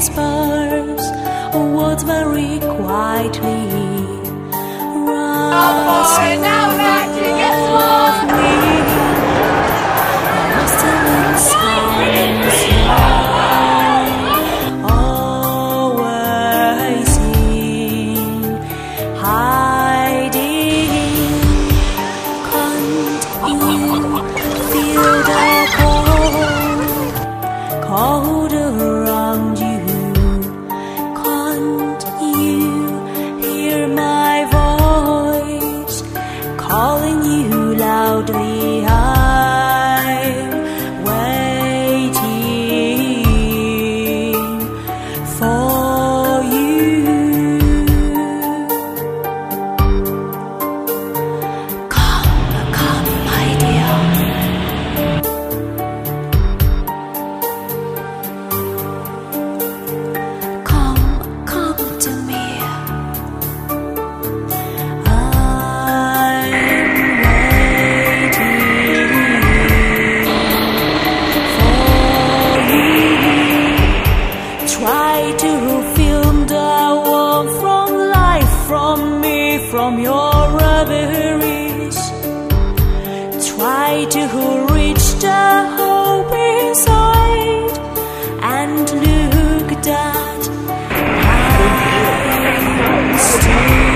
whispers words very quietly. Oh boy, now Maggie, to film the warmth from life from me, from your reveries. Try to reach the hope inside and look that I'm still